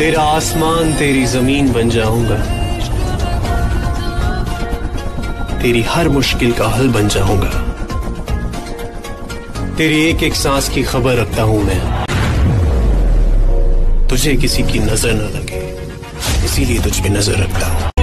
तेरा आसमान, तेरी ज़मीन बन जाऊँगा। तेरी हर मुश्किल का हल बन जाऊँगा। तेरी एक एक सांस की खबर रखता हूँ मैं। तुझे किसी की नज़र न लगे, इसीलिए तुझ पे नज़र रखता हूँ।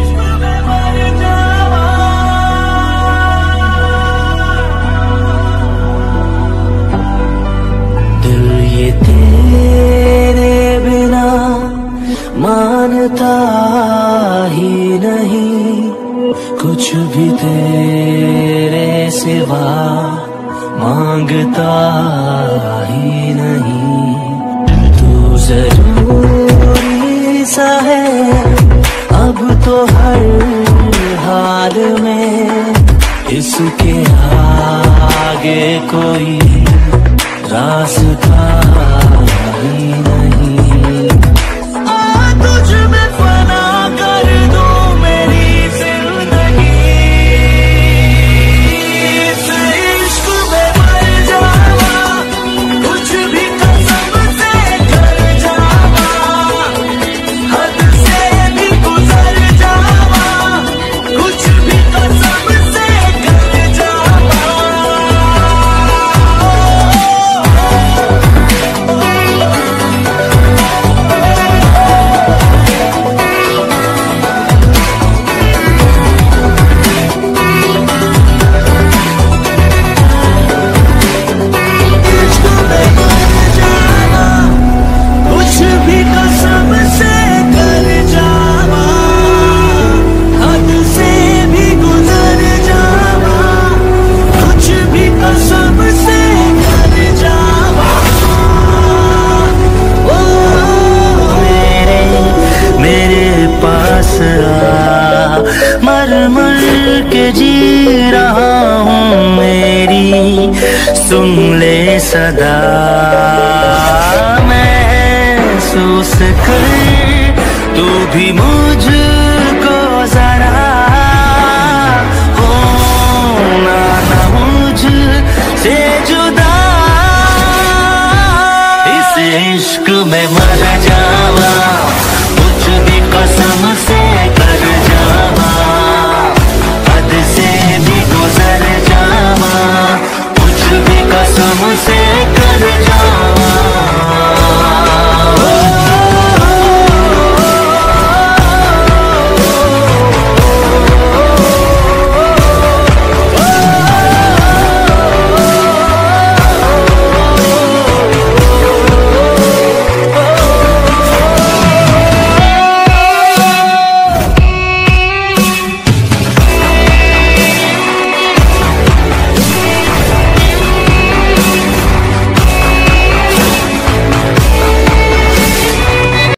कुछ भी तेरे सिवा माँगता ही नहीं। तू ज़रूरी सा है, अब तो हर हाल में इसके आगे कोई रास्ता पास आ। मर मर के जी रहा हूँ मेरी। सुन ले सदा। महसूस कर, तू भी मुझ से जुदा। इस इश्क में मर जावा।